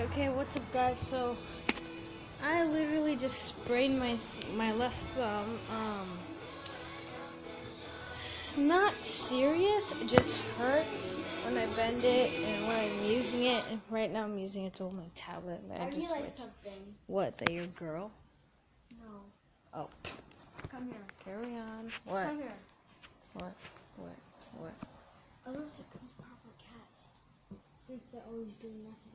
Okay, what's up, guys? So, I literally just sprained my my left thumb. Um, it's not serious. It just hurts when I bend it and when I'm using it. And right now, I'm using it to hold my tablet. and I, I just realized something. What? That you're a girl? No. Oh, Come here. carry on. What? Come here. What? What? What? Alyssa, come proper cast. Since they're always doing nothing.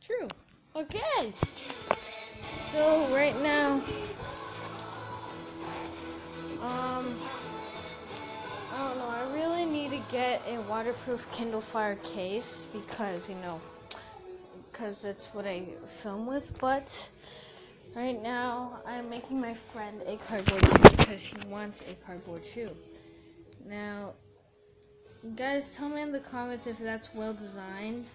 True. Okay. So right now, um, I don't know. I really need to get a waterproof Kindle Fire case because you know, because that's what I film with. But right now, I'm making my friend a cardboard shoe because she wants a cardboard shoe. Now, guys, tell me in the comments if that's well designed.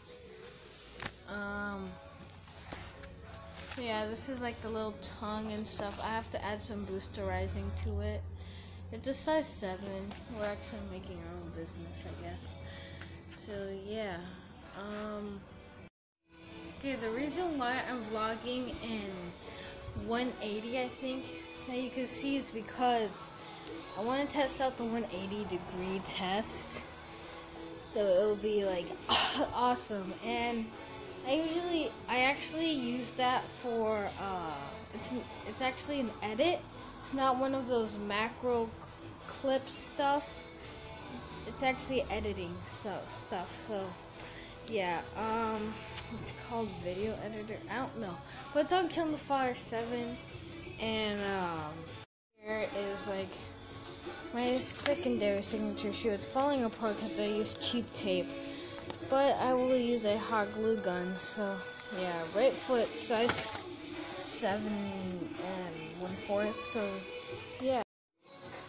Yeah, this is like the little tongue and stuff. I have to add some boosterizing to it. It's a size 7. We're actually making our own business, I guess. So yeah. Um, okay, the reason why I'm vlogging in 180, I think, that you can see is because I want to test out the 180 degree test. So it'll be like awesome. And that for, uh, it's, it's actually an edit. It's not one of those macro clip stuff. It's actually editing so stuff. So, yeah, um, it's called video editor. I don't know, but it's on Kindle Fire Seven, and um, here is like my secondary signature shoe. It's falling apart because I use cheap tape. But I will use a hot glue gun, so yeah, right foot size seven and one fourth, so yeah.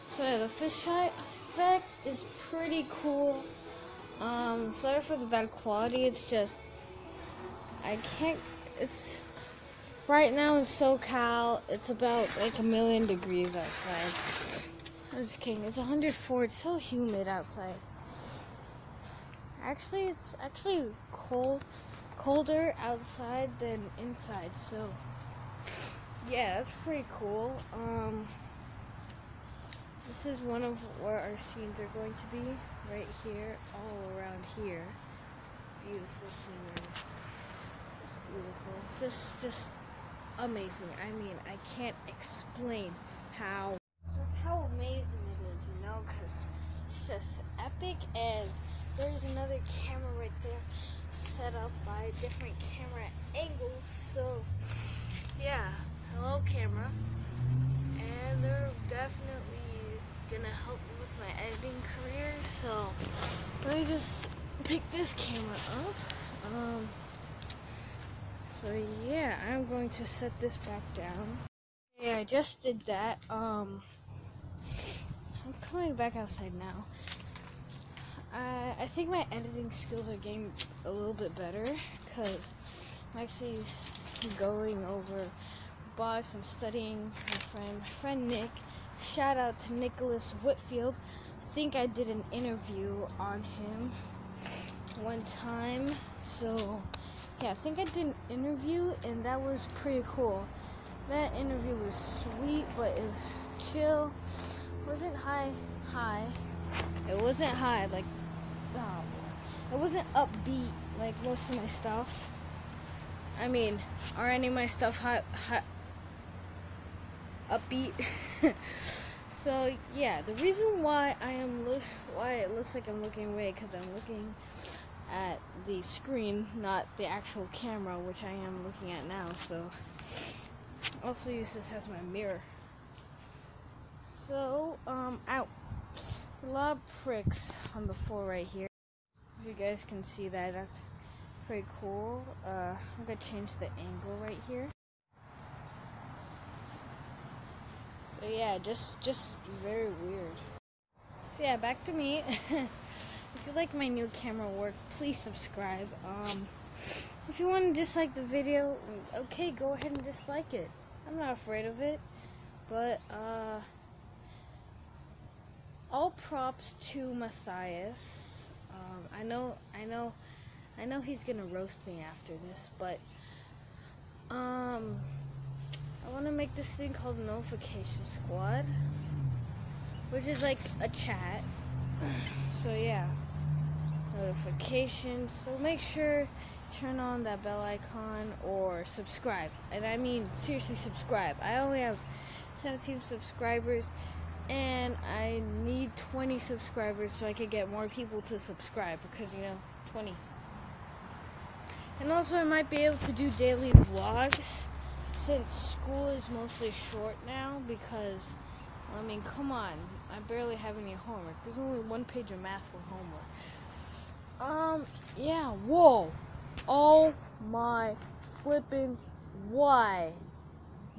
So yeah, the fisheye effect is pretty cool. Um, sorry for the bad quality, it's just I can't it's right now in SoCal, it's about like a million degrees outside. I'm just kidding, it's 104, it's so humid outside. Actually, it's actually cold, colder outside than inside. So, yeah, that's pretty cool. Um, this is one of where our scenes are going to be, right here, all around here. Beautiful scenery. It's beautiful. Just, just amazing. I mean, I can't explain how how amazing it is, you know, because it's just epic and there's another camera right there set up by different camera angles. So, yeah, hello, camera. And they're definitely gonna help me with my editing career. So, let me just pick this camera up. Um, so, yeah, I'm going to set this back down. Yeah, I just did that. Um, I'm coming back outside now. I, I think my editing skills are getting a little bit better because I'm actually going over books. I'm studying my friend, my friend Nick. Shout out to Nicholas Whitfield. I think I did an interview on him one time. So, yeah, I think I did an interview and that was pretty cool. That interview was sweet, but it was chill. Wasn't high, high. It wasn't high like oh, it wasn't upbeat like most of my stuff. I mean, are any of my stuff hot, hot upbeat? so yeah, the reason why I am look why it looks like I'm looking away because I'm looking at the screen, not the actual camera, which I am looking at now. So also use this as my mirror. So um, out a lot of pricks on the floor right here. If you guys can see that, that's pretty cool. Uh, I'm gonna change the angle right here. So yeah, just just very weird. So yeah, back to me. if you like my new camera work, please subscribe. Um, if you want to dislike the video, okay, go ahead and dislike it. I'm not afraid of it, but uh all props to Matthias. Um, I know, I know, I know he's gonna roast me after this, but um, I want to make this thing called Notification Squad, which is like a chat. So yeah, notifications. So make sure turn on that bell icon or subscribe. And I mean seriously subscribe. I only have 17 subscribers and I need 20 subscribers so I can get more people to subscribe because you know 20 and also I might be able to do daily vlogs since school is mostly short now because I mean come on. I barely have any homework. There's only one page of math for homework. Um yeah whoa. Oh my flipping why.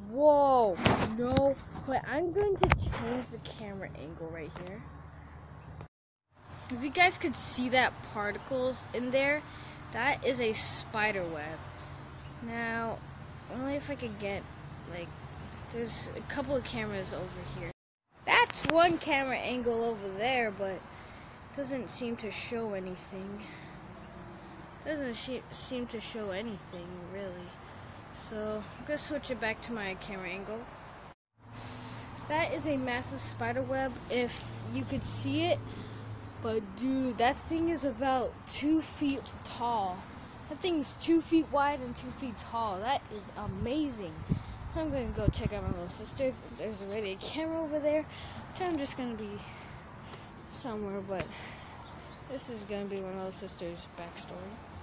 Whoa, no. Wait, I'm going to change the camera angle right here. If you guys could see that particles in there, that is a spider web. Now, only if I could get, like, there's a couple of cameras over here. That's one camera angle over there, but doesn't seem to show anything. Doesn't seem to show anything, really. So I'm gonna switch it back to my camera angle. That is a massive spider web if you could see it. But dude, that thing is about two feet tall. That thing is two feet wide and two feet tall. That is amazing. So I'm gonna go check out my little sister. There's already a camera over there, which I'm just gonna be somewhere, but this is gonna be one of my little sister's backstory.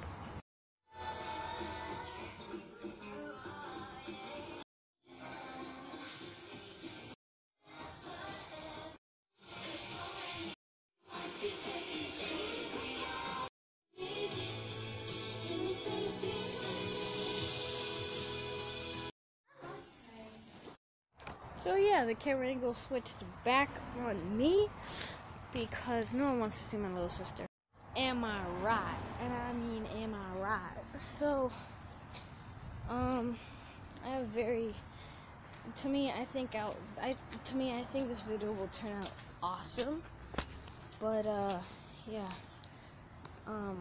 Yeah, the camera angle switched back on me because no one wants to see my little sister. Am I right? And I mean, am I right? So, um, I have very, to me, I think out, I, to me, I think this video will turn out awesome. But, uh, yeah, um,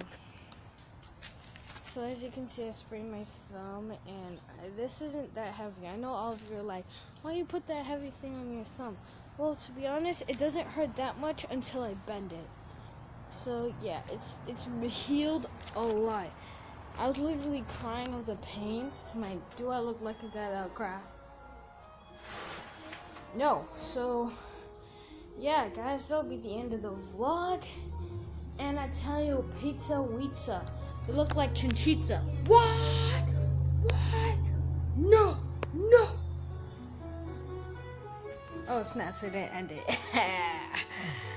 so as you can see, I sprained my thumb, and this isn't that heavy. I know all of you are like, why you put that heavy thing on your thumb? Well, to be honest, it doesn't hurt that much until I bend it. So yeah, it's it's healed a lot. I was literally crying of the pain. My, do I look like a guy that'll cry? No. So yeah, guys, that'll be the end of the vlog. And I tell you, pizza, pizza. They look like chinchita. What? What? No, no. Oh, snaps, I didn't end it.